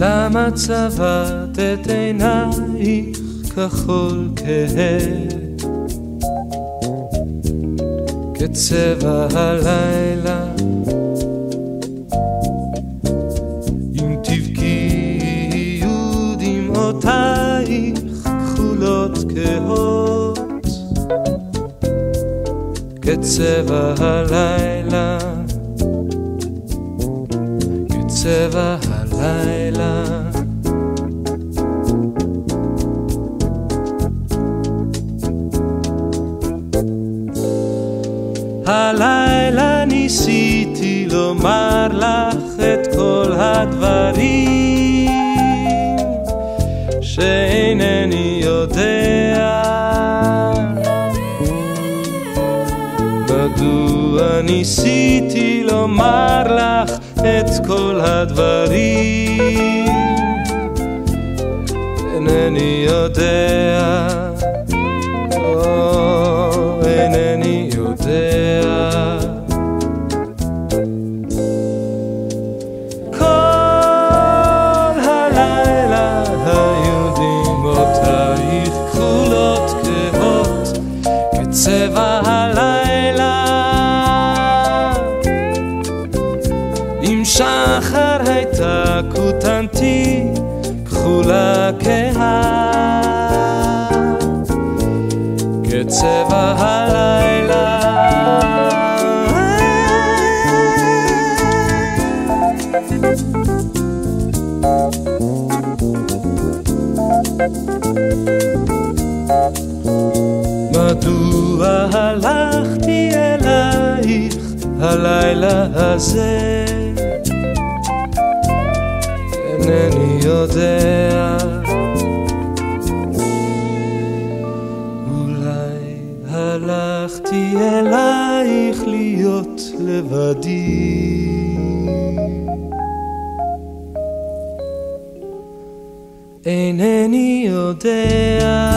למה צבעת את עינייך כחול כהה? כצבע הלילה. אם תבכי יהיו דמעותייך כחולות כהות. כצבע הלילה. כצבע הלילה הלילה ניסיתי לומר לך את כל הדברים שאינני יודע. מדוע ניסיתי לומר לך את כל הדברים? אינני יודע. או, אינני יודע שחר הייתה כותנתי כחולה כהה כצבע הלילה מדוע הלכתי אלייך הלילה הזה? אינני יודע. אולי הלכתי אלייך להיות לבדי. אינני יודע.